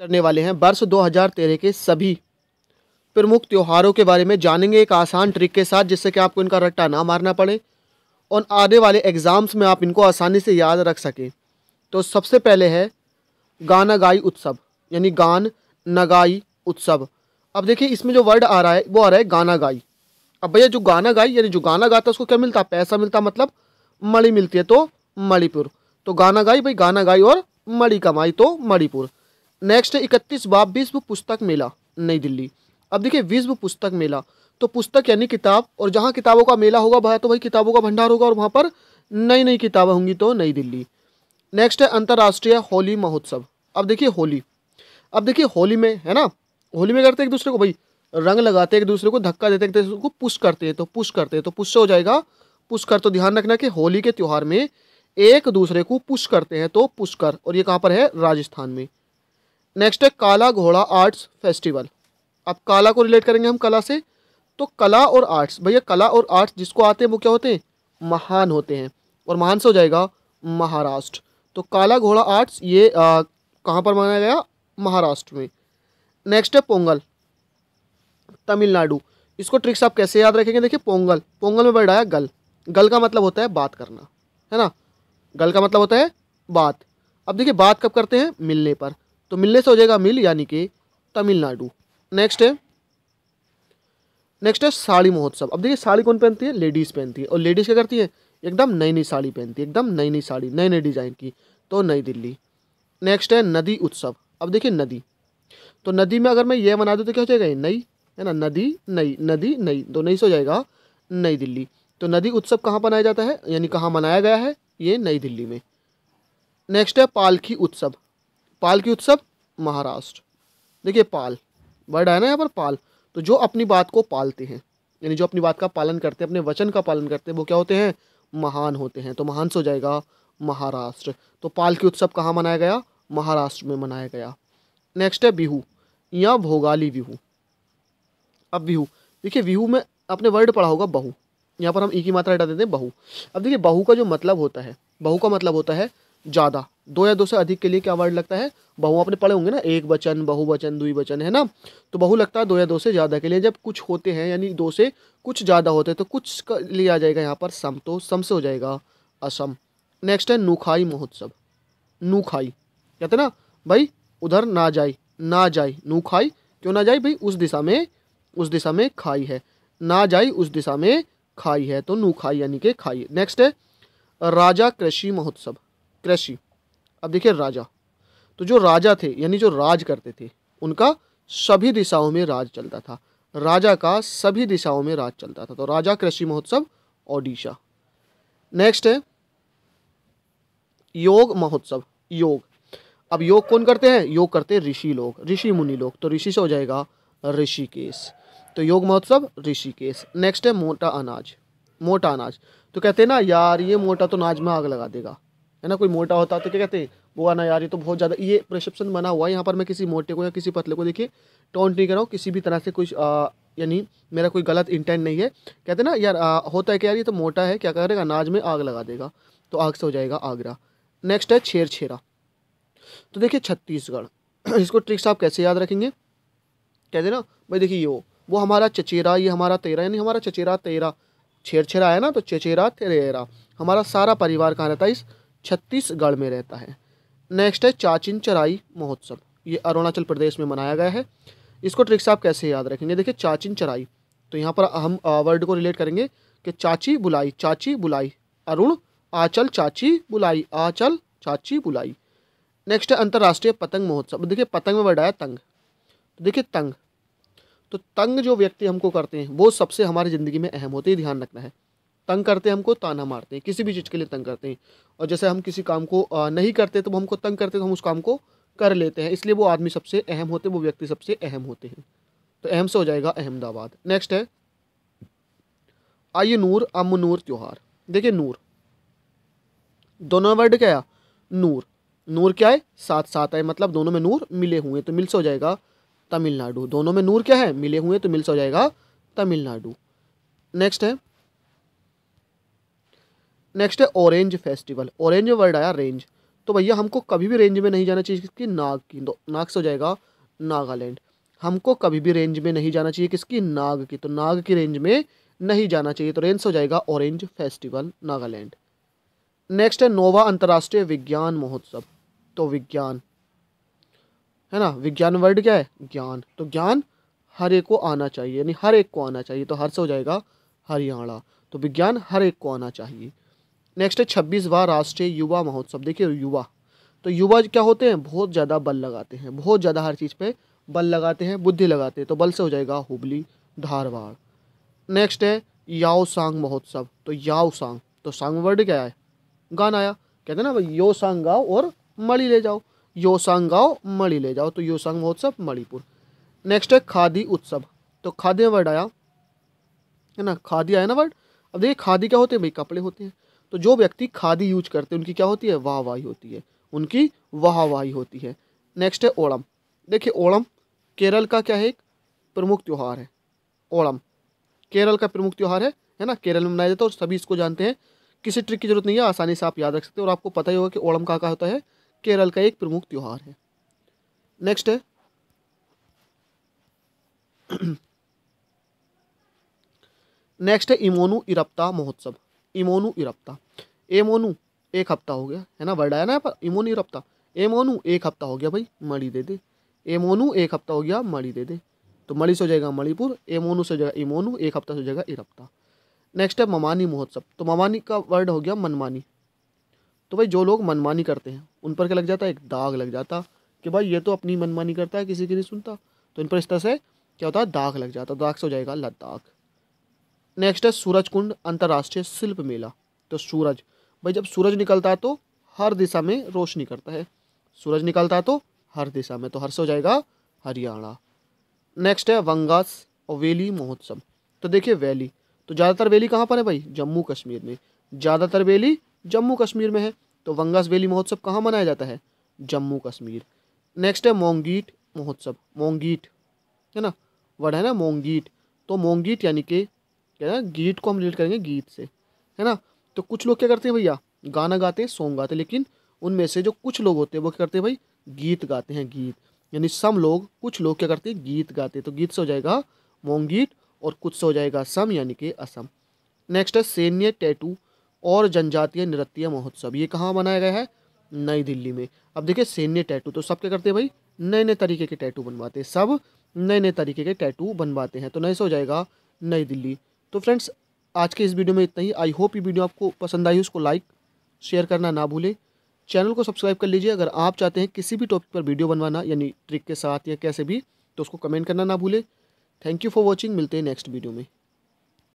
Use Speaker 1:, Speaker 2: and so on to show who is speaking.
Speaker 1: करने वाले हैं। वर्ष 2013 के सभी प्रमुख त्योहारों के बारे में जानेंगे एक आसान ट्रिक के साथ, जिससे कि आपको इनका रट्टा ना मारना पड़े और आने वाले एग्ज़ाम्स में आप इनको आसानी से याद रख सकें। तो सबसे पहले है गाना गाई उत्सव, यानी गान नगाई उत्सव। अब देखिए, इसमें जो वर्ड आ रहा है, वो आ रहा है गाना गाई अब भैया, जो गाना गाई यानी जो गाना गाता है, उसको क्या मिलता है? पैसा मिलता मतलब मणि मिलती है तो मणिपुर। तो गाना गाई भाई गाना गाई और मणि कमाई तो मणिपुर। नेक्स्ट है इकतीस बाब विश्व पुस्तक मेला, नई दिल्ली। अब देखिए विश्व पुस्तक मेला। तो पुस्तक यानी किताब, और जहाँ किताबों का मेला होगा, वह तो भाई किताबों का भंडार होगा, और वहाँ पर नई नई किताबें होंगी तो नई दिल्ली। नेक्स्ट है अंतर्राष्ट्रीय होली महोत्सव। अब देखिए होली। अब देखिए होली में, है ना? होली में करते एक दूसरे को भाई रंग लगाते एक दूसरे को, धक्का देते एक दूसरे को, पुश करते हैं तो पुश करते हैं तो पुश हो जाएगा। पुश कर तो ध्यान रखना कि होली के त्यौहार में एक दूसरे को पुश करते हैं तो पुष्कर और ये कहाँ पर है? राजस्थान में। नेक्स्ट है काला घोड़ा आर्ट्स फेस्टिवल अब काला को रिलेट करेंगे हम कला से। तो कला और आर्ट्स भैया कला और आर्ट्स जिसको आते हैं वो क्या होते हैं? महान होते हैं। और महान से हो जाएगा महाराष्ट्र। तो काला घोड़ा आर्ट्स ये कहाँ पर मनाया गया? महाराष्ट्र में। नेक्स्ट है पोंगल तमिलनाडु। इसको ट्रिक्स आप कैसे याद रखेंगे? देखिए पोंगल पोंगल में आया गल। गल का मतलब होता है बात करना, है ना? गल का मतलब होता है बात। अब देखिए बात कब करते हैं? मिलने पर। तो मिलने से हो जाएगा मिल, यानी कि तमिलनाडु। नेक्स्ट है। नेक्स्ट है साड़ी महोत्सव। अब देखिए, साड़ी कौन पहनती है? लेडीज़ पहनती है। और लेडीज़ क्या करती है? एकदम नई नई साड़ी पहनती है। एकदम नई नई साड़ी नई नई डिज़ाइन की। तो नई दिल्ली। नेक्स्ट है नदी उत्सव। अब देखिए नदी। तो नदी में अगर मैं ये बना दूँ तो क्या हो जाएगा? नई, है ना? नदी, नई नदी, नई। तो नई से हो जाएगा नई दिल्ली। तो नदी उत्सव कहाँ मनाया जाता है? यानी कहाँ मनाया गया है? ये नई दिल्ली में। नेक्स्ट है पालखी उत्सव। पालकी उत्सव, महाराष्ट्र। देखिए, पाल। वर्ड है ना यहाँ पर, पाल। तो जो अपनी बात को पालते हैं, यानी जो अपनी बात का पालन करते हैं, अपने वचन का पालन करते हैं, वो क्या होते हैं? महान होते हैं। तो महान से हो जाएगा महाराष्ट्र। तो पाल पालकी उत्सव कहाँ मनाया गया? महाराष्ट्र में मनाया गया। नेक्स्ट है बिहू। या भोगाली बिहू। अब बिहू। देखिए, बिहू में आपने वर्ड पढ़ा होगा, बहू। यहाँ पर हम एक ही मात्रा हटा देते हैं, बहू। अब देखिए, बहू का जो मतलब होता है, बहू का मतलब होता है ज़्यादा। दो या दो से अधिक के लिए क्या वर्ड लगता है? बहु आपने पढ़े होंगे ना, एक वचन बहुवचन दुई वचन, है ना? तो बहु लगता है दो या दो से ज़्यादा के लिए। जब कुछ होते हैं, यानी दो से कुछ ज़्यादा होते हैं तो कुछ लिया जाएगा यहाँ पर सम तो सम से हो जाएगा असम। नेक्स्ट है नुखाई महोत्सव। नुखाई। कहते ना, भाई, उधर ना जाए ना जाए नुखाई, क्यों ना जाए भाई, उस दिशा में, उस दिशा में खाई है। ना जाए उस दिशा में खाई है। तो नुखाई यानी कि खाई। नेक्स्ट है, राजा कृषि महोत्सव। कृषि। अब देखिए राजा। तो जो राजा थे, यानी जो राज करते थे, उनका सभी दिशाओं में राज चलता था। राजा का सभी दिशाओं में राज चलता था। तो राजा, कृषि महोत्सव, ओडिशा। नेक्स्ट है, योग महोत्सव, योग। अब योग कौन करते हैं? योग करते ऋषि लोग, ऋषि मुनि लोग। तो ऋषि से हो जाएगा ऋषिकेश। तो योग महोत्सव, ऋषिकेश। नेक्स्ट है मोटा अनाज मोटा अनाज। तो कहते हैं ना, यार, ये मोटा तो अनाज में आग लगा देगा। है ना कोई मोटा होता तो क्या कहते वो आना यार ये तो बहुत ज़्यादा ये प्रसप्शन बना हुआ है यहाँ पर मैं किसी मोटे को या किसी पतले को देखिए टॉन्ट नहीं कर रहा हूँ किसी भी तरह से कुछ यानी मेरा कोई गलत इंटेंट नहीं है। कहते ना यार आ, होता है कि यार ये तो मोटा है क्या करेगा अनाज में आग लगा देगा तो आग से हो जाएगा आगरा। नेक्स्ट है छेर छेरा तो देखिए छत्तीसगढ़ इसको ट्रिक्स आप कैसे याद रखेंगे? कहते ना भाई देखिए यो वो हमारा चचेरा ये हमारा तेरा यानी हमारा चचेरा तेरा छेर छेरा है ना तो चचेरा तेरा हमारा सारा परिवार कहाँ रहता है इस छत्तीसगढ़ में रहता है। नेक्स्ट है चाचिन चराई महोत्सव। ये अरुणाचल प्रदेश में मनाया गया है। इसको ट्रिक्स आप कैसे याद रखेंगे? देखिए चाचिन चराई तो यहाँ पर हम वर्ड को रिलेट करेंगे कि चाची बुलाई चाची बुलाई, अरुण, आचल चाची बुलाई, आचल चाची बुलाई। नेक्स्ट है अंतर्राष्ट्रीय पतंग महोत्सव। देखिए, पतंग में वर्ड आया तंग। तो देखिए, तंग। तो तंग जो व्यक्ति हमको करते हैं, वो सबसे हमारी ज़िंदगी में अहम होते हैं, ध्यान रखना है। तंग करते हैं, हमको ताना मारते हैं, किसी भी चीज़ के लिए तंग करते हैं। और जैसे हम किसी काम को नहीं करते तो वो हमको तंग करते तो हम उस काम को कर लेते हैं। इसलिए वो आदमी सबसे अहम होते हैं, वो व्यक्ति सबसे अहम होते हैं। तो अहम से हो जाएगा अहमदाबाद। नेक्स्ट है, आइए नूर अम नूर त्यौहार। देखिए नूर। दोनों वर्ड क्या है? नूर। नूर क्या है? साथ साथ है मतलब दोनों में नूर मिले हुए तो मिल से हो जाएगा तमिलनाडु। दोनों में नूर क्या है? मिले हुए तो मिल से हो जाएगा तमिलनाडु। नेक्स्ट है नेक्स्ट है ऑरेंज फेस्टिवल ऑरेंज वर्ड आया रेंज तो भैया, हमको कभी भी रेंज में नहीं जाना चाहिए किसकी? नाग की तो नाग से हो जाएगा नागालैंड. हमको कभी भी रेंज में नहीं जाना चाहिए किसकी? नाग की तो नाग की रेंज में नहीं जाना चाहिए तो रेंज हो जाएगा ऑरेंज फेस्टिवल नागालैंड. नेक्स्ट है नोवा अंतर्राष्ट्रीय विज्ञान महोत्सव. तो विज्ञान. है ना? विज्ञान वर्ड क्या है? ज्ञान. तो ज्ञान हर एक को आना चाहिए, यानी हर एक को आना चाहिए तो हर से हो जाएगा हरियाणा. तो विज्ञान हर एक को आना चाहिए. नेक्स्ट है छब्बीसवा राष्ट्रीय युवा महोत्सव। देखिए युवा। तो युवा क्या होते हैं? बहुत ज़्यादा बल लगाते हैं। बहुत ज़्यादा हर चीज़ पे बल लगाते हैं, बुद्धि लगाते हैं तो बल से हो जाएगा हुबली, धारवाड़। नेक्स्ट है याओ सांग महोत्सव। तो याओ सांग। तो सांग वर्ड क्या है गाना आया। कहते हैं ना भाई, यो सांग गाओ और मणि ले जाओ। यो सांग गाओ, मणि ले जाओ। तो यो सांग महोत्सव, मणिपुर। नेक्स्ट है खादी उत्सव। तो खादी वर्ड आया। है ना? खादी आया ना वर्ड अब देखिए खादी क्या होते हैं भाई? कपड़े होते हैं। तो जो व्यक्ति खादी यूज़ करते हैं, उनकी क्या होती है? वाहवाही होती है। उनकी वाहवाही होती है। नेक्स्ट है ओणम। देखिए, ओणम केरल का क्या है? एक प्रमुख त्यौहार है। ओणम। केरल का प्रमुख त्यौहार है है ना? केरल में मनाया जाता है और सभी इसको जानते हैं। किसी ट्रिक की ज़रूरत नहीं है, आसानी से आप याद रख सकते हैं और आपको पता ही होगा कि ओणम का होता है। केरल का एक प्रमुख त्यौहार है। नेक्स्ट है। नेक्स्ट है इमोनू इरप्ता महोत्सव। इमोनू इरप्ता। एमोनू, एक हफ़्ता हो गया, है ना? वर्ड आया ना पर? इमोनू इरप्ता। एमोनू, एक हफ़्ता हो गया भाई मड़ी दे दे। एमोनू, एक हफ़्ता हो गया मड़ी दे दे। तो मड़ी से हो जाएगा मणिपुर, एमोनू से हो जाएगा इमोनू, एक हफ़्ता से हो जाएगा इरप्ता। नेक्स्ट है ममानी महोत्सव। तो ममानी का वर्ड हो गया मनमानी। तो भाई जो लोग मनमानी करते हैं, उन पर क्या लग जाता है? एक दाग लग जाता कि भाई ये तो अपनी मनमानी करता है, किसी की नहीं सुनता। तो इन पर इस तरह से क्या होता है? दाग लग जाता। दाग से हो जाएगा लद्दाख। नेक्स्ट है सूरज कुंड अंतर्राष्ट्रीय शिल्प मेला। तो सूरज, भाई जब सूरज निकलता है तो हर दिशा में रोशनी करता है। सूरज निकलता है तो हर दिशा में तो हर से हो जाएगा हरियाणा। नेक्स्ट है वंगास और वेली महोत्सव। तो देखिए वैली तो ज़्यादातर वैली कहाँ पर है भाई? जम्मू कश्मीर में। ज़्यादातर वैली जम्मू कश्मीर में है। तो वंगास वैली महोत्सव कहाँ मनाया जाता है? जम्मू कश्मीर। नेक्स्ट है मोंगीट महोत्सव। मोंगीट, है ना? वर्ड है ना? मोंगीट। तो मोंगीट यानी कि क्या है, गीत को हम रिलेट करेंगे गीत से, है ना? तो कुछ लोग क्या करते हैं भैया? गाना गाते हैं सॉन्ग गाते हैं, लेकिन उनमें से जो कुछ लोग होते हैं, वो क्या करते हैं भाई? गीत गाते हैं, गीत। यानी सम लोग, कुछ लोग क्या करते हैं? गीत गाते हैं। तो गीत से हो जाएगा मोंगीट और कुछ से हो जाएगा सम, यानी कि असम। नेक्स्ट है, सैन्य टैटू और जनजातीय नृत्य महोत्सव। ये कहाँ बनाया गया है? नई दिल्ली में। अब देखिए, सैन्य टैटू तो सब क्या करते हैं भाई? नए नए तरीके के टैटू बनवाते हैं। सब नए नए तरीके के टैटू बनवाते हैं। तो नए से हो जाएगा नई दिल्ली। तो फ्रेंड्स, आज के इस वीडियो में इतना ही। आई होप ये वीडियो आपको पसंद आई उसको लाइक शेयर करना ना भूलें। चैनल को सब्सक्राइब कर लीजिए। अगर आप चाहते हैं किसी भी टॉपिक पर वीडियो बनवाना, यानी ट्रिक के साथ या कैसे भी तो उसको कमेंट करना ना भूलें। थैंक यू फॉर वॉचिंग मिलते हैं नेक्स्ट वीडियो में।